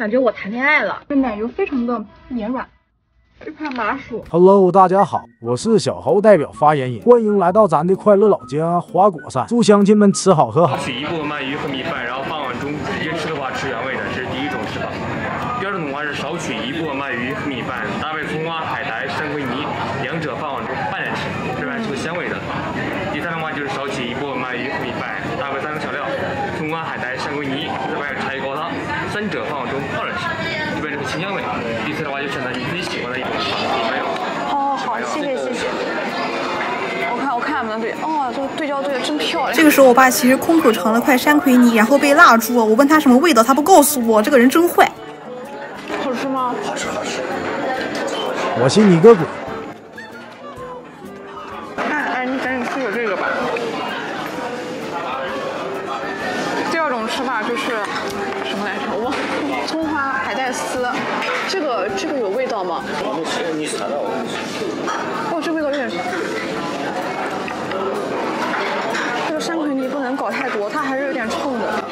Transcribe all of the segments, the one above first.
感觉我谈恋爱了。这奶油非常的绵软，一块麻薯。Hello，大家好，我是小猴代表发言人，欢迎来到咱的快乐老家花果山，祝乡亲们吃好喝好。取一部分鳗鱼和米饭，然后放碗中，直接吃的话吃原味的，这是第一种吃法。第二种的话是少取一部分鳗鱼和米饭，搭配葱花、海苔、山葵泥，两者放碗中拌着吃，这边是个鲜味的。第三的话就是少取一部分鳗鱼和米饭，搭配三种小料，葱花、海苔、山葵泥，这边有茶叶高汤，三者放碗中泡着吃，这边是个清香味。第四的话就选择你自己喜欢的一种吃法，里面有。哦，好，谢谢谢谢。我看我看能不能对，哦，这个对焦对的真漂亮。这个时候，我爸其实空口尝了块山葵泥，然后被蜡住。我问他什么味道，他不告诉我，这个人真坏。好吃吗？好吃好吃。我信你个鬼！它还是有点冲的。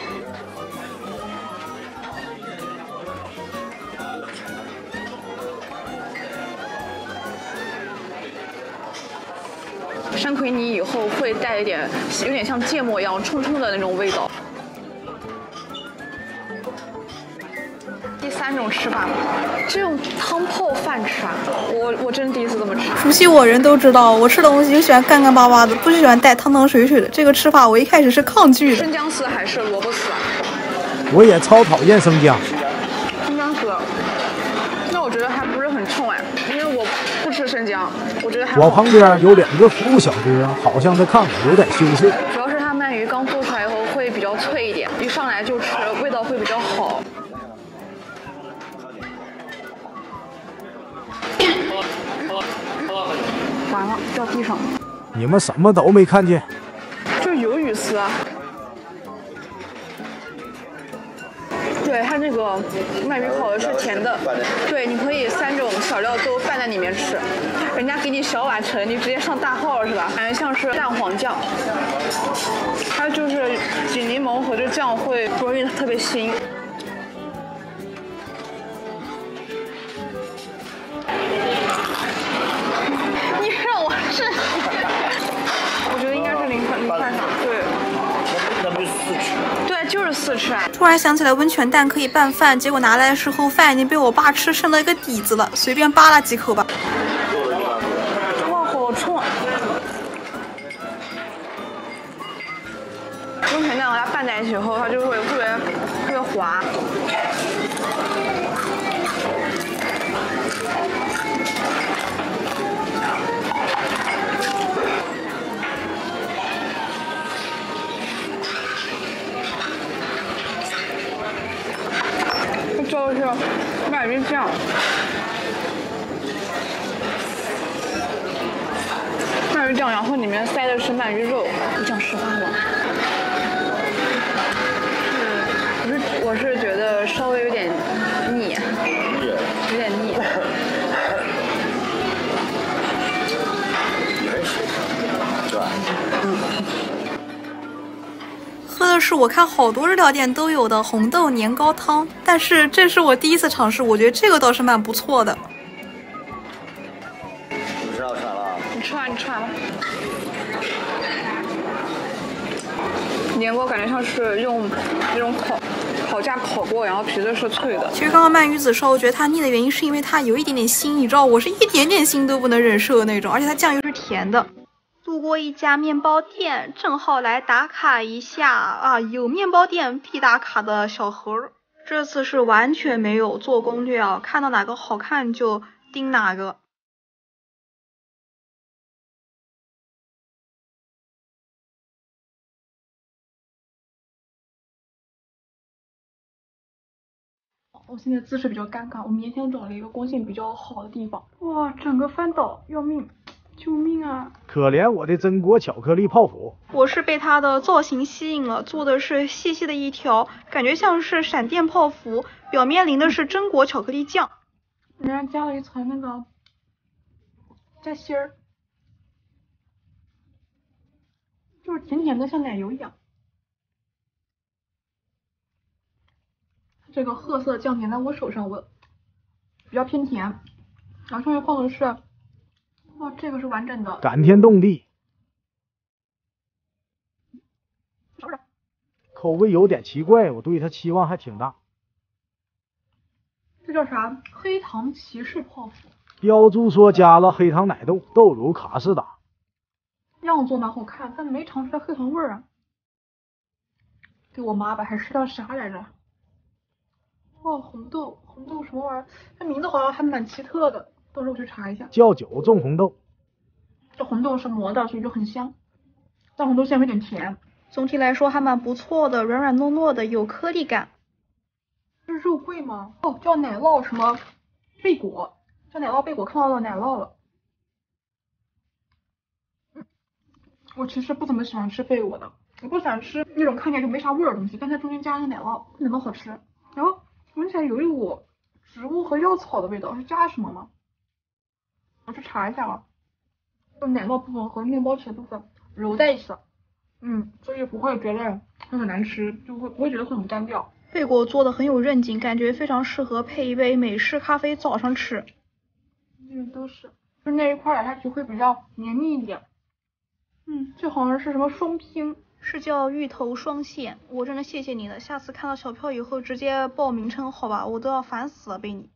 山葵泥以后会带一点，有点像芥末一样冲冲的那种味道。种吃法，这种汤泡饭吃啊！我我真第一次这么吃。熟悉我人都知道，我吃东西就喜欢干干巴巴的，不喜欢带汤汤水水的。这个吃法我一开始是抗拒的。生姜丝还是萝卜丝啊？我也超讨厌生姜。生姜丝，那我觉得还不是很冲哎，因为我不吃生姜，我觉得还。我旁边有两个服务小哥，好像在看我，有点羞涩。主要是它鳗鱼刚做出来以后会比较脆一点，一上来就吃，味道会比较好。完了，掉地上了。你们什么都没看见？就有雨丝啊。对，它那个鳗鱼烤的是甜的。对，你可以三种小料都拌在里面吃。人家给你小碗盛，你直接上大号了是吧？感觉像是蛋黄酱。它就是挤柠檬和这酱会不容易特别腥。突然想起来温泉蛋可以拌饭，结果拿来的时候饭已经被我爸吃剩了一个底子了，随便扒拉几口吧。哇，好冲！温泉蛋和它拌在一起后，它就会特别特别滑。鳗鱼酱，鳗鱼酱，然后里面塞的是鳗鱼肉。你讲实话吗？是我看好多日料店都有的红豆年糕汤，但是这是我第一次尝试，我觉得这个倒是蛮不错的。你吃了吃了？你吃完你吃完了。年糕感觉像是用那种烤烤架烤过，然后皮子是脆的。其实刚刚鳗鱼子烧，我觉得它腻的原因是因为它有一点点腥，你知道我是一点点腥都不能忍受的那种，而且它酱油是甜的。路过一家面包店，正好来打卡一下啊！有面包店必打卡的小猴，这次是完全没有做攻略啊，看到哪个好看就盯哪个。我现在姿势比较尴尬，我勉强找了一个光线比较好的地方。哇，整个翻倒，要命！救命啊！可怜我的榛果巧克力泡芙。我是被它的造型吸引了，做的是细细的一条，感觉像是闪电泡芙，表面淋的是榛果巧克力酱，人家加了一层那个夹心儿，就是甜甜的，像奶油一样。这个褐色酱点在我手上，我比较偏甜。然后上面放的是，哇，这个是完整的，感天动地，口味有点奇怪，我对它期望还挺大。这叫啥？黑糖骑士泡芙。标注说加了黑糖奶豆，豆乳卡士达。样做蛮好看，但没尝出来黑糖味儿啊。给我妈吧，还吃到啥来着？哦，红豆，红豆什么玩意儿？这名字好像还蛮奇特的，到时候去查一下。窖酒种红豆，这红豆是磨的，所以就很香，但红豆馅有点甜。总体来说还蛮不错的，软软糯糯的，有颗粒感。这是肉桂吗？哦，叫奶酪什么贝果，叫奶酪贝果，看到了奶酪了。嗯，我其实不怎么喜欢吃贝果的，我不喜欢吃那种看起来就没啥味儿的东西，但它中间加了个奶酪，奶酪好吃。然后闻起来有一股植物和药草的味道，是加什么吗？我去查一下啊。就奶酪部分和面包皮的部分揉在一起了，嗯，所以不会觉得会很难吃，就会不会觉得会很单调。贝果做的很有韧劲，感觉非常适合配一杯美式咖啡早上吃。嗯，都是，就那一块咬下去会比较黏腻一点。嗯，这好像是什么双拼，是叫芋头双馅。我真的谢谢你了，下次看到小票以后直接报名称好吧，我都要烦死了被你。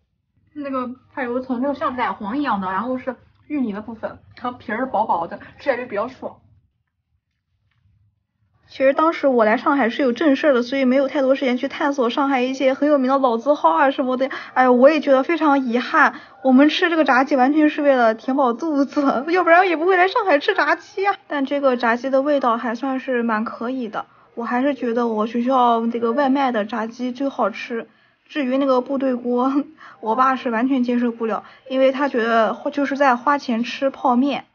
那个它有一层那个像奶黄一样的，然后是芋泥的部分，它皮儿薄薄的，吃起来就比较爽。其实当时我来上海是有正事的，所以没有太多时间去探索上海一些很有名的老字号啊什么的。哎，我也觉得非常遗憾，我们吃这个炸鸡完全是为了填饱肚子，要不然也不会来上海吃炸鸡啊。但这个炸鸡的味道还算是蛮可以的，我还是觉得我学校这个外卖的炸鸡最好吃。至于那个部队锅，我爸是完全接受不了，因为他觉得就是在花钱吃泡面。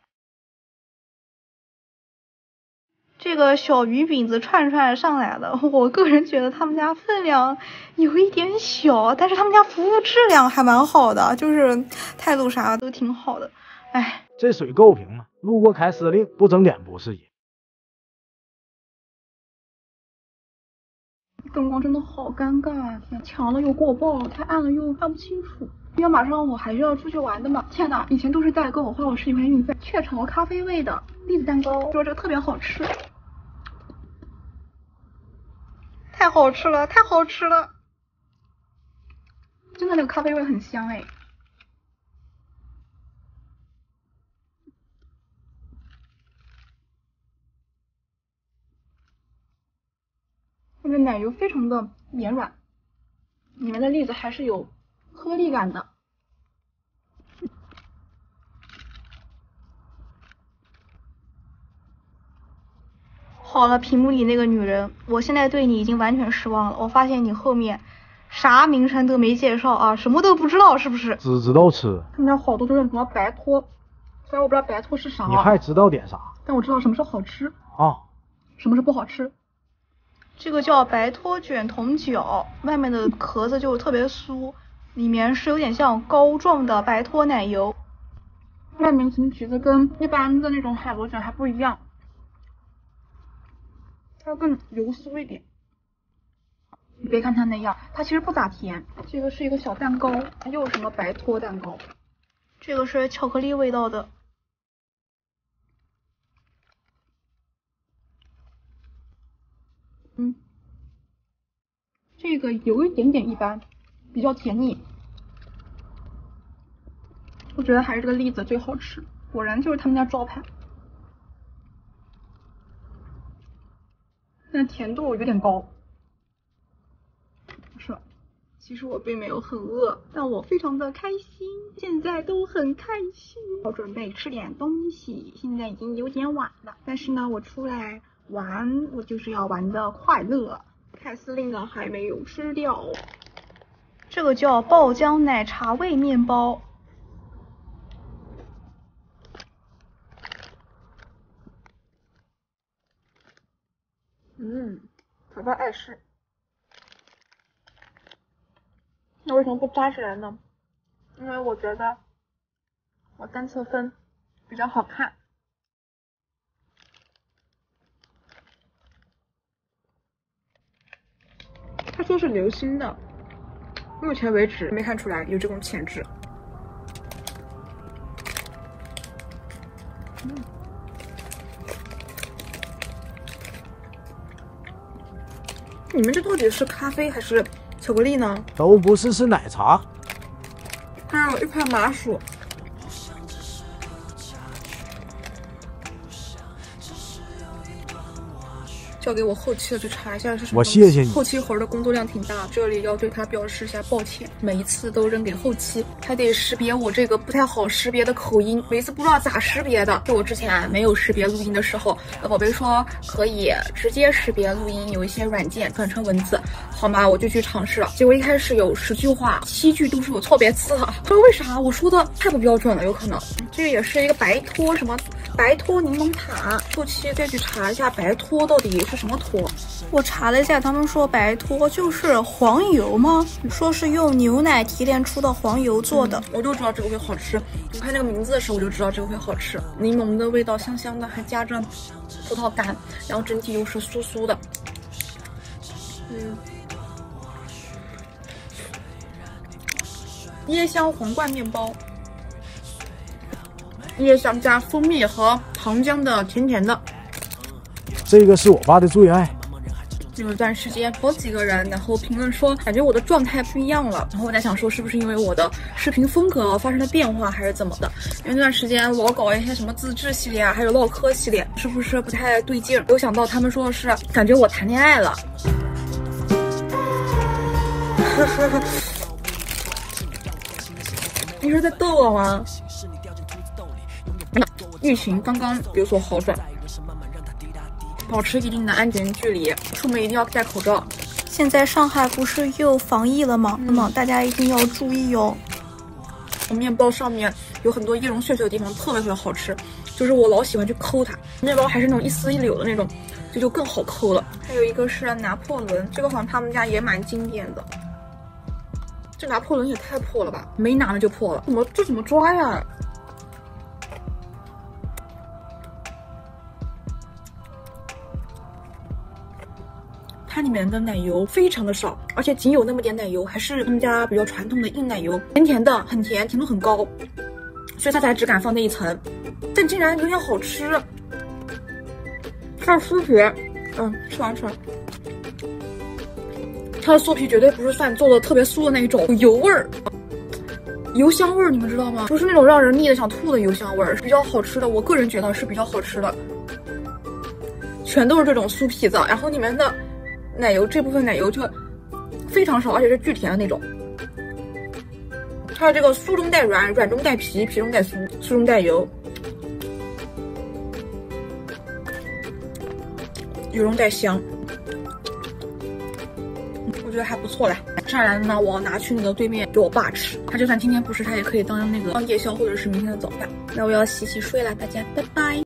这个小鱼饼子串串上来了，我个人觉得他们家分量有一点小，但是他们家服务质量还蛮好的，就是态度啥都挺好的。哎，这水够平了，路过开司令不整点不是也？灯光真的好尴尬啊！天，强了又过曝，太暗了又看不清楚。因为马上我还是要出去玩的嘛。天呐，以前都是代购，花我十几块运费。雀巢咖啡味的栗子蛋糕，说这个特别好吃，太好吃了，太好吃了，真的那个咖啡味很香哎。这个奶油非常的绵软，里面的栗子还是有颗粒感的。好了，屏幕里那个女人，我现在对你已经完全失望了。我发现你后面啥名称都没介绍啊，什么都不知道是不是？只知道吃。他们家好多都是什么白托，虽然我不知道白托是啥。你还知道点啥？但我知道什么是好吃啊，什么是不好吃。这个叫白托卷筒角，外面的壳子就特别酥，里面是有点像膏状的白托奶油。外面层皮子跟一般的那种海螺卷还不一样，它更油酥一点。你别看它那样，它其实不咋甜。这个是一个小蛋糕，又是什么白托蛋糕？这个是巧克力味道的。嗯，这个有一点点一般，比较甜腻。我觉得还是这个栗子最好吃，果然就是他们家招牌。但甜度有点高。是？其实我并没有很饿，但我非常的开心，现在都很开心。我准备吃点东西，现在已经有点晚了，但是呢，我出来玩，我就是要玩的快乐。凯司令呢还没有吃掉，这个叫爆浆奶茶味面包。嗯，可乐爱吃。那为什么不扎起来呢？因为我觉得我单侧分比较好看。说是流心的，目前为止没看出来有这种潜质。你们这到底是咖啡还是巧克力呢？都不是，是奶茶。还有一块麻薯。交给我后期的去查一下是什么。我谢谢你。后期活儿的工作量挺大，这里要对他表示一下抱歉。每一次都扔给后期，还得识别我这个不太好识别的口音，每次不知道咋识别的。就我之前没有识别录音的时候，宝贝说可以直接识别录音，有一些软件转成文字，好吗？我就去尝试了。结果一开始有十句话，七句都是有错别字的，不知道为啥我说的太不标准了，有可能。这个也是一个白托什么白托柠檬塔，后期再去查一下白托到底是。什么托？我查了一下，他们说白托就是黄油吗？说是用牛奶提炼出的黄油做的，我就知道这个会好吃。我看那个名字的时候，我就知道这个会好吃。柠檬的味道香香的，还夹着葡萄干，然后整体又是酥酥的。嗯，椰香皇冠面包，椰香加蜂蜜和糖浆的甜甜的。这个是我爸的最爱。有一段时间，好几个人然后评论说，感觉我的状态不一样了。然后我在想，说是不是因为我的视频风格发生了变化，还是怎么的？因为那段时间老搞一些什么自制系列啊，还有唠嗑系列，是不是不太对劲？没有想到他们说的是，感觉我谈恋爱了。你是在逗我吗？疫情刚刚有所好转。保持一定的安全距离，出门一定要戴口罩。现在上海不是又防疫了吗？那么大家一定要注意哦。我面包上面有很多叶绒碎碎的地方，特别特别好吃，就是我老喜欢去抠它。面包还是那种一丝一缕的那种，这就更好抠了。还有一个是拿破仑，这个好像他们家也蛮经典的。这拿破仑也太破了吧，没拿的就破了，怎么这怎么抓呀？它里面的奶油非常的少，而且仅有那么点奶油，还是他们家比较传统的硬奶油，甜甜的，很甜，甜度很高，所以它才只敢放那一层，但竟然有点好吃。它的酥皮，嗯，吃完吃完，它的酥皮绝对不是算做的特别酥的那一种，油味儿，油香味儿，你们知道吗？不是那种让人腻的想吐的油香味儿，是比较好吃的，我个人觉得是比较好吃的，全都是这种酥皮子，然后里面的。奶油这部分奶油就非常少，而且是巨甜的那种。它的这个酥中带软，软中带皮，皮中带酥，酥中带油，油中带香，我觉得还不错嘞。接下来呢，我要拿去那个对面给我爸吃，他就算天天不吃，他也可以当那个当夜宵或者是明天的早饭。那我要洗洗睡了，大家拜拜。